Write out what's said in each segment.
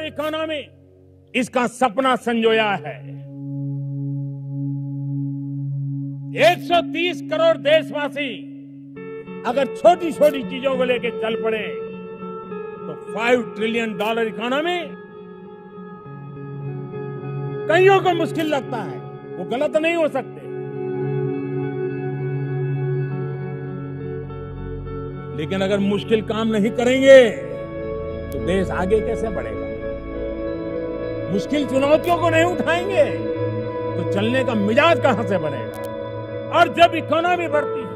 Dollar economy इसका सपना संजोया है। 130 करोड़ देशवासी अगर छोटी छोटी चीज़ों को लेकर चल पड़े तो 5 ट्रिलियन डॉलर इकोनॉमी कईयों को मुश्किल लगता है। वो गलत नहीं हो सकते। लेकिन अगर मुश्किल काम नहीं करेंगे तो देश आगे कैसे बढ़ेगा? मुश्किल चुनौतियों को नहीं उठाएँगे तो चलने का मिजाज कहाँ से बनेगा? और जब इकोनॉमी बढ़ती है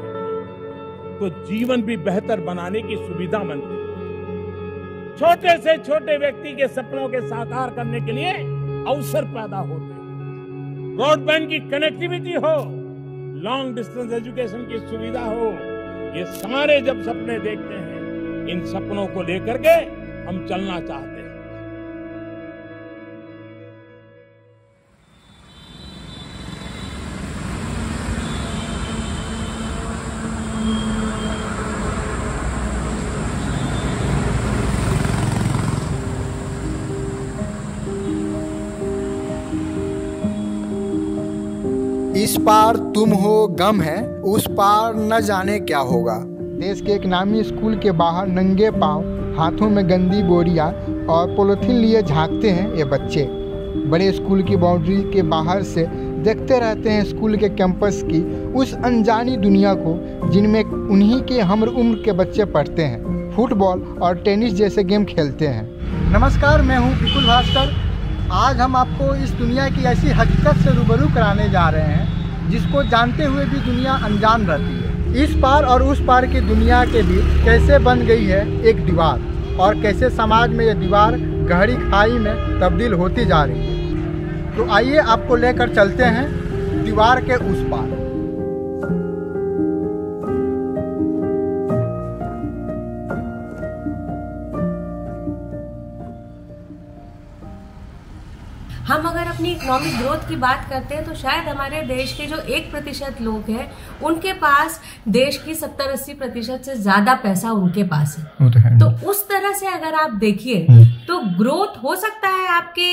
तो जीवन भी बेहतर बनाने की सुविधा बनती है। छोटे से छोटे व्यक्ति के सपनों के साकार करने के लिए अवसर पैदा होते हैं। ब्रॉडबैंड की कनेक्टिविटी हो, लॉन्ग डिस्टेंस एजुकेशन की सुविधा हो, ये सारे जब सपने देखते हैं, इन सपनों को लेकर के हम चलना चाहते हैं। इस पार तुम हो गम है उस पार न जाने क्या होगा। देश के एक नामी स्कूल के बाहर नंगे पाँव हाथों में गंदी बोरियाँ और पोलोथीन लिए झांकते हैं ये बच्चे। बड़े स्कूल की बाउंड्री के बाहर से देखते रहते हैं स्कूल के कैंपस की उस अनजानी दुनिया को जिनमें उन्हीं के हमर उम्र के बच्चे पढ़ते हैं फुटबॉल और टेनिस जैसे गेम खेलते हैं। नमस्कार मैं हूँ विपुल भास्कर। आज हम आपको इस दुनिया की ऐसी हकीकत से रूबरू कराने जा रहे हैं जिसको जानते हुए भी दुनिया अनजान रहती है। इस पार और उस पार की दुनिया के बीच कैसे बन गई है एक दीवार, और कैसे समाज में यह दीवार गहरी खाई में तब्दील होती जा रही है। तो आइए आपको लेकर चलते हैं दीवार के उस पार। इकोनॉमिक ग्रोथ की बात करते हैं तो शायद हमारे देश के जो एक प्रतिशत लोग हैं उनके पास देश की सत्तर अस्सी प्रतिशत से ज़्यादा पैसा उनके पास है। तो, तो उस तरह से अगर आप देखिए तो ग्रोथ हो सकता है आपके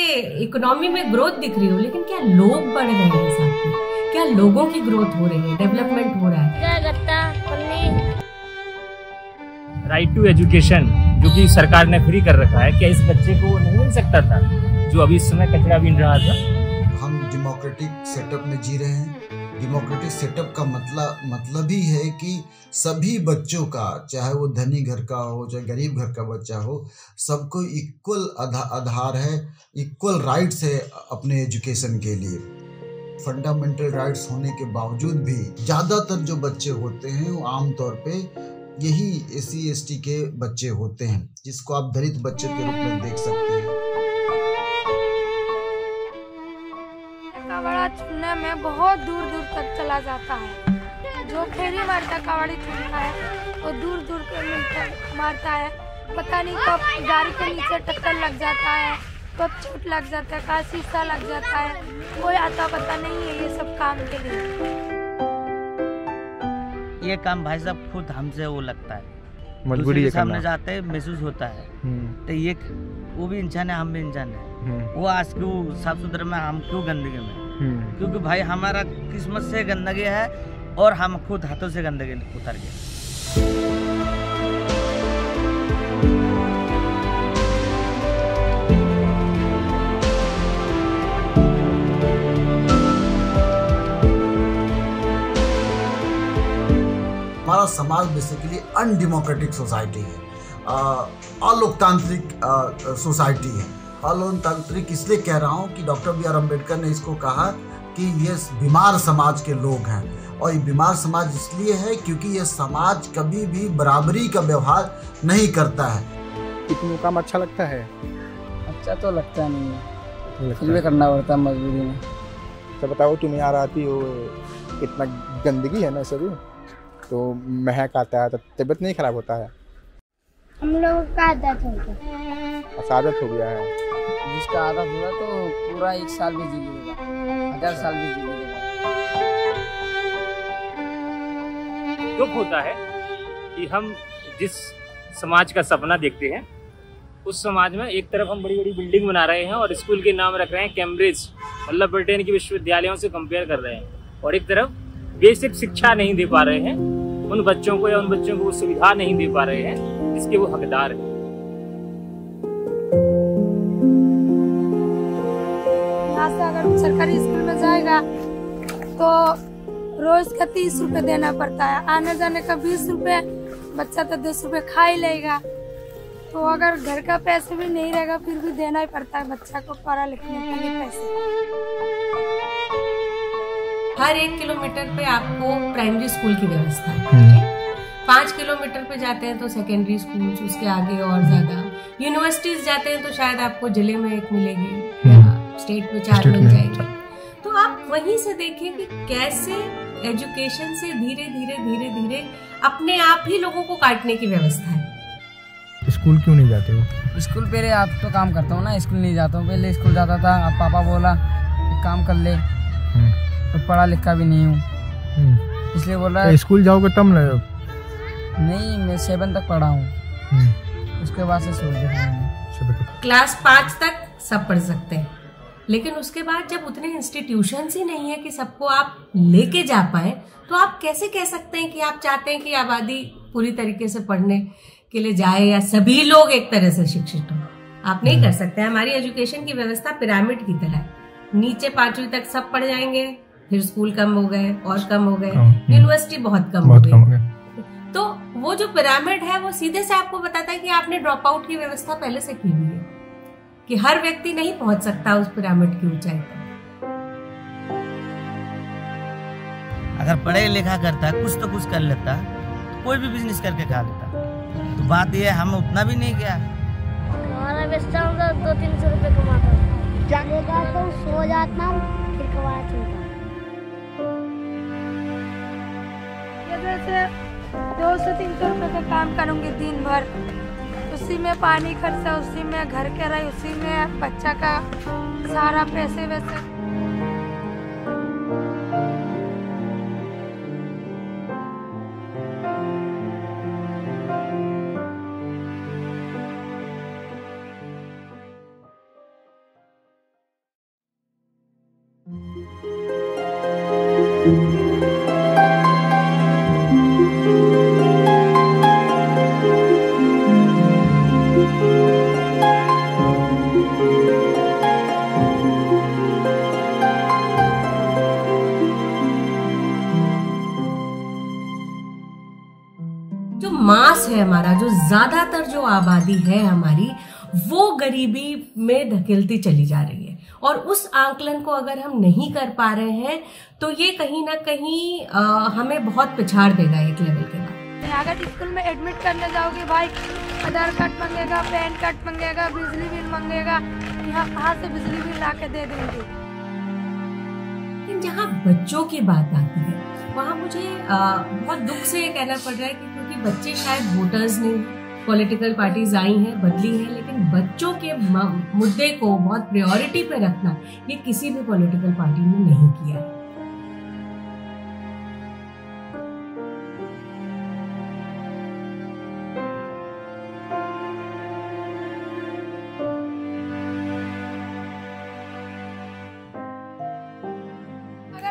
इकोनॉमी में ग्रोथ दिख रही हो लेकिन क्या लोग बढ़ रहे हैं साथ में? क्या लोगों की ग्रोथ हो रही है? डेवलपमेंट हो रहा है। राइट टू एजुकेशन जो कि सरकार ने फ्री कर रखा है क्या इस बच्चे को नहीं मिल सकता था? जो अभी इस समय कचरा बीन रहा था। हम डेमोक्रेटिक सेटअप में जी रहे हैं। डेमोक्रेटिक सेटअप का मतलब मतलब ही है कि सभी बच्चों का, चाहे वो धनी घर का हो, चाहे गरीब घर का बच्चा हो, सबको इक्वल आधार है इक्वल राइट्स है अपने एजुकेशन के लिए। फंडामेंटल राइट्स होने के बावजूद भी ज़्यादातर जो बच्चे होते हैं, वो आमतौर पे यही एस सी के बच्चे होते हैं, जिसको आप दलित बच्चे के रूप में देख सकते हैं में बहुत दूर दूर तक चला जाता है। जो खेरी मारता कवड़ी चुनता है वो दूर दूर के मिलता मारता है। पता नहीं कब गाड़ी के नीचे टक्कर लग जाता है कब चोट लग जाता है कहाँ शीशा लग जाता है कोई आता पता नहीं है ये सब काम के लिए। ये काम भाई साहब खुद हमसे वो लगता है। मजबूरी सामने जाते हैं महसूस होता है। तो ये वो भी इंसान है हम भी इंसान है। वो आज क्यों साफ़ सुथरे में हम क्यों गंदगी में? क्योंकि भाई हमारा किस्मत से गंदगी है और हम खुद हाथों से गंदगी उतर गए। हमारा समाज बेसिकली अनडेमोक्रेटिक सोसाइटी है। अलोकतांत्रिक सोसाइटी है। अलोकतांत्रिक इसलिए कह रहा हूँ कि डॉक्टर बी आर अंबेडकर ने इसको कहा कि ये बीमार समाज के लोग हैं। और ये बीमार समाज इसलिए है क्योंकि ये समाज कभी भी बराबरी का व्यवहार नहीं करता है। कितनों काम अच्छा लगता है? अच्छा तो लगता नहीं है। फिर भी करना पड़ता है मजबूरी में। तो बताओ तुम यहाँ आती हो इतना गंदगी है ना सभी तो महक आता है तो तबीयत नहीं खराब होता है? हम लोगों का आदत हो गया। आदत हो गया है। जिसका आदत हुआ तो पूरा एक साल भी जी लेगा हज़ार साल भी जी लेगा दुख होता है कि हम जिस समाज का सपना देखते हैं, उस समाज में एक तरफ़ हम बड़ी बड़ी बिल्डिंग बना रहे हैं और स्कूल के नाम रख रहे हैं कैम्ब्रिज मतलब ब्रिटेन के विश्वविद्यालयों से कंपेयर कर रहे हैं और एक तरफ़ बेसिक शिक्षा नहीं दे पा रहे हैं, उन बच्चों को या उन बच्चों को वो सुविधा नहीं दे पा रहे हैं, जिसके वो हकदार हैं। सरकारी स्कूल में जाएगा तो रोज का तीस रुपए देना पड़ता है। आने जाने का बीस रुपए बच्चा तो दस रुपए खा ही लेगा। तो अगर घर का पैसे भी नहीं रहेगा फिर भी देना ही पड़ता है बच्चा को पढ़ा लिखने के लिए पैसे। हर एक किलोमीटर पे आपको प्राइमरी स्कूल की व्यवस्था है पाँच किलोमीटर पे जाते हैं तो सेकेंडरी स्कूल उसके आगे और ज़्यादा। यूनिवर्सिटीज जाते हैं तो शायद आपको ज़िले में एक मिलेगी। या स्टेट में चार में जाएगी। तो आप वहीं से देखिए कि कैसे एजुकेशन से धीरे धीरे धीरे धीरे अपने आप ही लोगों को काटने की व्यवस्था है। स्कूल क्यों नहीं जाते हो? स्कूल पहले आप तो काम करता हूँ ना स्कूल नहीं जाता हूँ। पहले स्कूल जाता था अब पापा बोला कि काम कर ले। तो पढ़ा लिखा भी नहीं हूँ। इसलिए बोला तो स्कूल जाओगे तब ना? नहीं मैं सेवन तक पढ़ा हूँ। उसके बाद से छोड़ दिया मैंने। क्लास पाँच तक सब पढ़ सकते हैं। लेकिन उसके बाद जब उतने इंस्टीट्यूशन ही नहीं है कि सबको आप लेके जा पाए तो आप कैसे कह सकते हैं कि आप चाहते हैं कि आबादी पूरी तरीके से पढ़ने के लिए जाए या सभी लोग एक तरह से शिक्षित हो? आप नहीं कर सकते। हमारी एजुकेशन की व्यवस्था पिरामिड की तरह नीचे पांचवी तक सब पढ़ जाएँगे फिर स्कूल कम हो गए और कम हो गए यूनिवर्सिटी बहुत कम बहुत हो गई तो वो जो पिरामिड है वो सीधे से आपको बताता है कि आपने ड्रॉप आउट की व्यवस्था पहले से की हुई है। कि हर व्यक्ति नहीं पहुँच सकता उस पिरामिड की ऊंचाई पर। अगर पढ़े लिखा करता कुछ तो कुछ कर लेता तो कोई भी बिज़नेस करके खा लेता। तो बात यह है हम उतना भी नहीं किया। हमारा बेचता हूँ तो दो तीन सौ रुपये कमाता हूँ। जागेगा तो सो जाता हूँ फिर कमाया चलता ये जैसे दो से तीन सौ रुपये का काम करूँगी दिन भर। उसी में पानी खर्चा, उसी में घर के रही उसी में बच्चा का सारा पैसे वैसे। ज़्यादातर जो आबादी है हमारी वो गरीबी में धकेलती चली जा रही है। और उस आंकलन को अगर हम नहीं कर पा रहे हैं तो ये कहीं ना कहीं अ, हमें बहुत पिछाड़ देगा एक लेवल के बाद। अगर स्कूल में एडमिट करने जाओगे भाई आधार कार्ड मांगेगा पैन कार्ड मांगेगा बिजली बिल मांगेगा यहाँ कहाँ से बिजली बिल ला के दे देंगे? जहाँ बच्चों की बात आती है वहाँ मुझे अ, बहुत दुख से ये कहना पड़ रहा है कि क्योंकि बच्चे शायद वोटर्स नहीं पॉलिटिकल पार्टीज़ आई हैं, बदली हैं, लेकिन बच्चों के मुद्दे को बहुत प्रायोरिटी पे रखना, ये किसी भी पॉलिटिकल पार्टी ने नहीं किया है।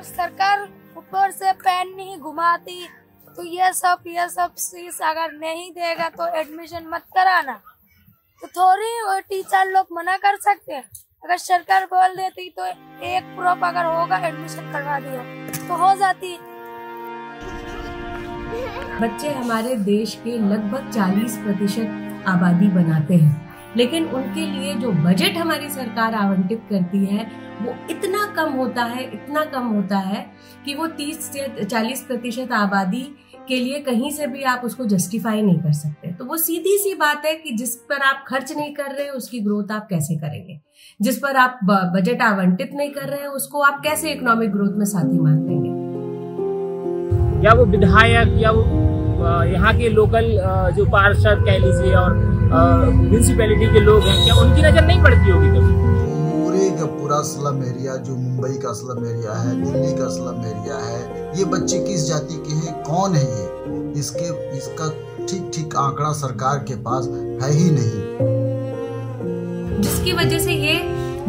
सरकार ऊपर से पेन नहीं घुमाती तो ये सब ये सब चीज़ अगर नहीं देगा तो एडमिशन मत कराना। तो थोड़ी वो टीचर लोग मना कर सकते हैं। अगर सरकार बोल देती तो एक प्रूफ अगर होगा एडमिशन करवा दिया। तो हो जाती। बच्चे हमारे देश के लगभग 40 प्रतिशत आबादी बनाते हैं। लेकिन उनके लिए जो बजट हमारी सरकार आवंटित करती है, वो इतना कम होता है, इतना कम होता है कि वो 30 से 40 प्रतिशत आबादी के लिए कहीं से भी आप उसको जस्टिफाई नहीं कर सकते। तो वो सीधी सी बात है कि जिस पर आप खर्च नहीं कर रहे, उसकी ग्रोथ आप कैसे करेंगे? जिस पर आप बजट आवंटित नहीं कर रहे हैं उसको आप कैसे इकोनॉमिक ग्रोथ में साथी मान देंगे या वो विधायक, या वो यहाँ के लोकल जो पार्षद कह लीजिए और म्यूनिसिपैलिटी के लोग हैं क्या उनकी नज़र नहीं पड़ती होगी कभी? पूरे का पूरा स्लम एरिया जो मुंबई का स्लम एरिया है दिल्ली का स्लम एरिया है ये बच्चे किस जाति के हैं कौन है ये? इसके इसका ठीक ठीक आंकड़ा सरकार के पास है ही नहीं। जिसकी वजह से ये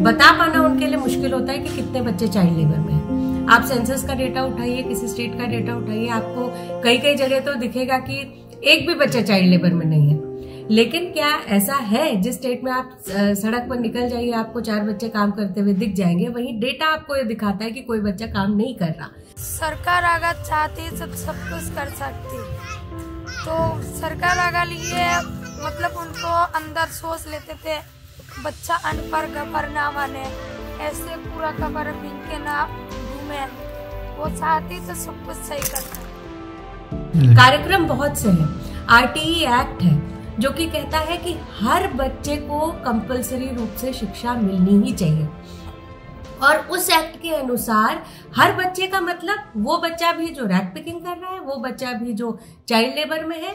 बता पाना उनके लिए मुश्किल होता है कि कितने बच्चे चाइल्ड लेबर में हैं। आप सेंसस का डेटा उठाइए किसी स्टेट का डेटा उठाइए आपको कई कई जगह तो दिखेगा कि एक भी बच्चा चाइल्ड लेबर में नहीं लेकिन क्या ऐसा है जिस स्टेट में आप सड़क पर निकल जाइए आपको चार बच्चे काम करते हुए दिख जाएँगे वहीं डेटा आपको ये दिखाता है कि कोई बच्चा काम नहीं कर रहा। सरकार अगर चाहती तो सब कुछ कर सकती। तो सरकार अगर ये मतलब उनको अंदर सोच लेते थे बच्चा अनपढ़ गबर ना बने ऐसे पूरा गबर मिल के ना घूमे वो चाहती तो सब कुछ सही करता। कार्यक्रम बहुत से है। आरटीई एक्ट है। जो कि कहता है कि हर बच्चे को कंपलसरी रूप से शिक्षा मिलनी ही चाहिए। और उस एक्ट के अनुसार हर बच्चे का मतलब वो बच्चा भी जो रैक पिकिंग कर रहा है, वो बच्चा भी जो चाइल्ड लेबर में है।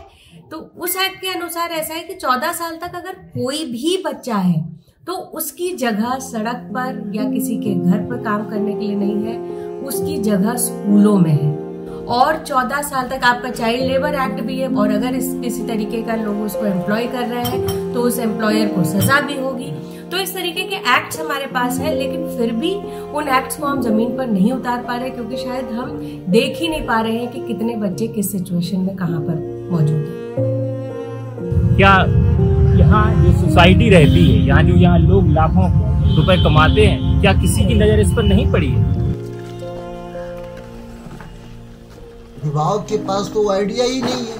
तो उस एक्ट के अनुसार ऐसा है कि 14 साल तक अगर कोई भी बच्चा है तो उसकी जगह सड़क पर या किसी के घर पर काम करने के लिए नहीं है, उसकी जगह स्कूलों में है। और 14 साल तक आपका चाइल्ड लेबर एक्ट भी है और अगर इस किसी तरीके का लोग उसको एम्प्लॉय कर रहे हैं तो उस एम्प्लॉयर को सजा भी होगी। तो इस तरीके के एक्ट्स हमारे पास है, लेकिन फिर भी उन एक्ट्स को हम ज़मीन पर नहीं उतार पा रहे, क्योंकि शायद हम देख ही नहीं पा रहे हैं कि कितने बच्चे किस सिचुएशन में कहाँ पर मौजूद है। क्या यहाँ जो सोसाइटी रहती है, यहाँ जो यहाँ लोग लाखों रुपए कमाते हैं, क्या किसी की नज़र इस पर नहीं पड़ी है? अभिभावक के पास तो आइडिया ही नहीं है।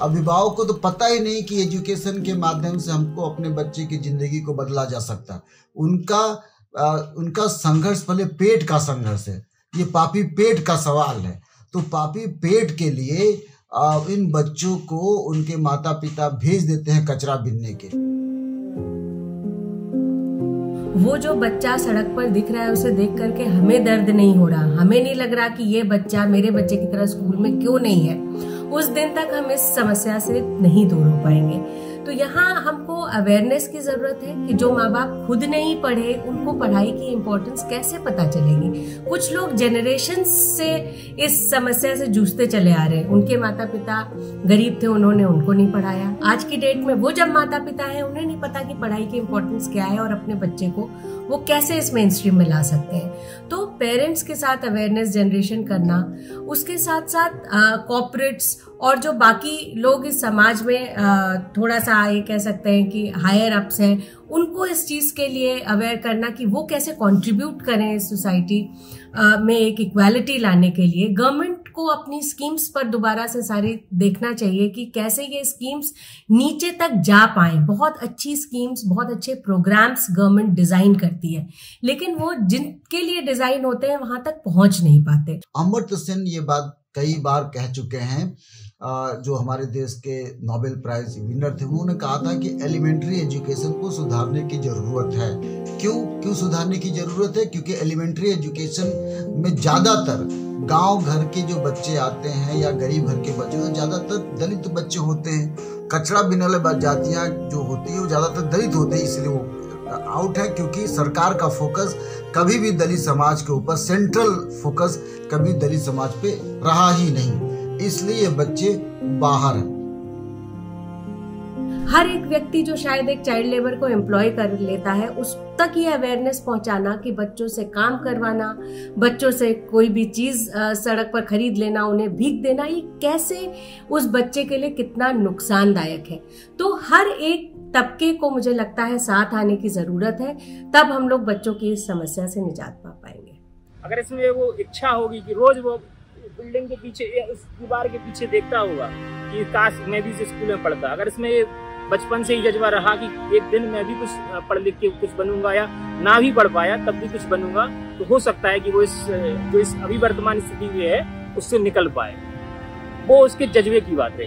अभिभावक को तो पता ही नहीं कि एजुकेशन के माध्यम से हमको अपने बच्चे की ज़िंदगी को बदला जा सकता। उनका आ, उनका संघर्ष पहले पेट का संघर्ष है। ये पापी पेट का सवाल है। तो पापी पेट के लिए आ, इन बच्चों को उनके माता पिता भेज देते हैं कचरा बिनने के। वो जो बच्चा सड़क पर दिख रहा है, उसे देख करके हमें दर्द नहीं हो रहा। हमें नहीं लग रहा कि ये बच्चा मेरे बच्चे की तरह स्कूल में क्यों नहीं है। उस दिन तक हम इस समस्या से नहीं दूर हो पाएँगे। तो यहाँ हमको अवेयरनेस की ज़रूरत है कि जो माँ बाप खुद नहीं पढ़े, उनको पढ़ाई की इम्पोर्टेंस कैसे पता चलेगी? कुछ लोग जनरेशन से इस समस्या से जूझते चले आ रहे हैं। उनके माता पिता गरीब थे, उन्होंने उनको नहीं पढ़ाया। आज की डेट में वो जब माता पिता है, उन्हें नहीं पता कि पढ़ाई की इम्पोर्टेंस क्या है और अपने बच्चे को वो कैसे इस मेन स्ट्रीम में ला सकते हैं। तो पेरेंट्स के साथ अवेयरनेस जनरेशन करना, उसके साथ साथ कॉपरेट्स और जो बाकी लोग इस समाज में थोड़ा सा ये कह सकते हैं कि हायर अप्स हैं, उनको इस चीज़ के लिए अवेयर करना कि वो कैसे कंट्रीब्यूट करें सोसाइटी में एक इक्वालिटी लाने के लिए। गवर्नमेंट को अपनी स्कीम्स पर दोबारा से सारी देखना चाहिए कि कैसे ये स्कीम्स नीचे तक जा पाए। बहुत अच्छी स्कीम्स बहुत अच्छे प्रोग्राम्स गवर्नमेंट डिज़ाइन करती है। लेकिन वो जिनके लिए डिज़ाइन होते हैं, वहाँ तक पहुँच नहीं पाते। अमृत सेन ये बात कई बार कह चुके हैं जो हमारे देश के नोबेल प्राइज विनर थे, उन्होंने कहा था कि एलिमेंट्री एजुकेशन को सुधारने की ज़रूरत है। क्यों? क्यों सुधारने की ज़रूरत है? क्योंकि एलिमेंट्री एजुकेशन में ज़्यादातर गाँव घर के जो बच्चे आते हैं या गरीब घर के बच्चे तो ज़्यादातर दलित बच्चे होते हैं। कचरा बिन वाले जातियाँ जो होती है, वो ज़्यादातर दलित होते हैं, इसलिए वो आउट है, क्योंकि सरकार का फोकस कभी भी दलित समाज के ऊपर सेंट्रल फोकस कभी दलित समाज पे रहा ही नहीं। इसलिए बच्चे बाहर हैं। हर एक व्यक्ति जो शायद एक चाइल्ड लेबर को एम्प्लॉय कर लेता है उस तक ये अवेयरनेस पहुंचाना कि बच्चों से काम करवाना बच्चों से कोई भी चीज़ सड़क पर खरीद लेना उन्हें भीख देना ये कैसे उस बच्चे के लिए कितना नुकसानदायक है। तो हर एक तबके को मुझे लगता है साथ आने की ज़रूरत है तब हम लोग बच्चों की इस समस्या से निजात पा पाएँगे। अगर इसमें वो इच्छा होगी कि रोज वो बिल्डिंग के पीछे या उस दीवार के पीछे देखता होगा कि काश मैं भी इस स्कूल में पढ़ता। अगर इसमें बचपन से ही जज्बा रहा कि एक दिन मैं भी कुछ पढ़ लिख के कुछ बनूँगा या ना भी पढ़ पाया, तब भी कुछ बनूँगा तो हो सकता है कि वो इस जो इस अभी वर्तमान स्थिति में है, उससे निकल पाए। वो उसके जज्बे की बात है